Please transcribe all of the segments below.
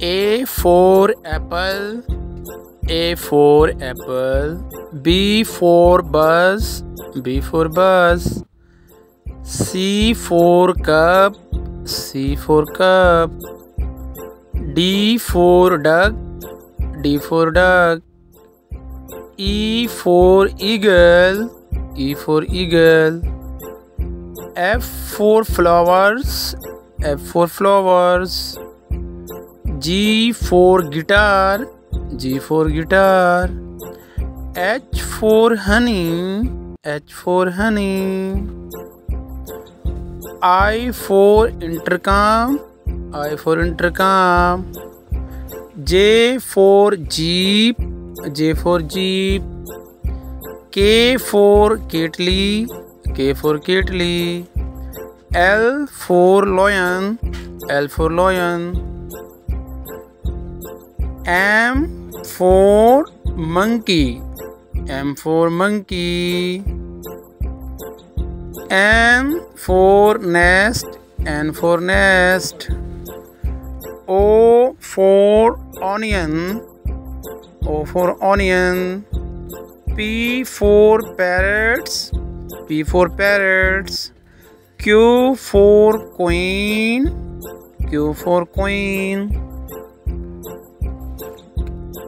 A for apple, A for apple. B for bus, B for bus. C for cup, C for cup. D for duck, D for duck. E for eagle, E for eagle. F for flowers, F for flowers. G for guitar G for guitar H for honey H for honey I for intercom I for intercom J for jeep J for jeep K for kettle K for kettle L for lion L for lion M for monkey, M for monkey. N for nest, N for nest. O for onion, O for onion. P for parrots, P for parrots. Q for queen, Q for queen.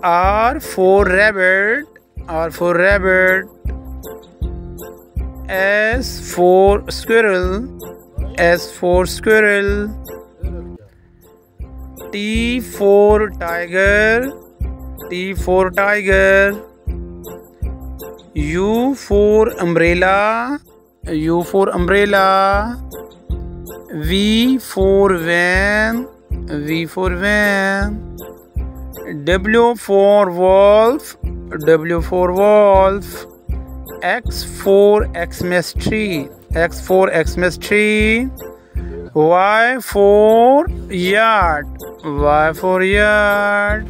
R for rabbit R for rabbit S for squirrel S for squirrel T for tiger T for tiger U for umbrella U for umbrella V for van V for van W for wolf, W for wolf. X for Xmas tree, X for Xmas tree. Y for yard, Y for yard.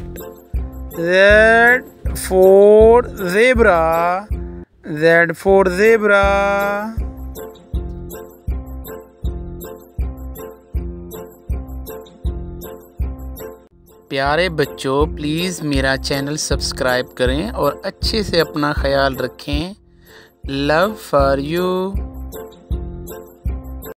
Z for zebra, Z for zebra. प्यारे बच्चों please मेरा channel subscribe करें और अच्छे से अपना ख्याल रखें। Love for you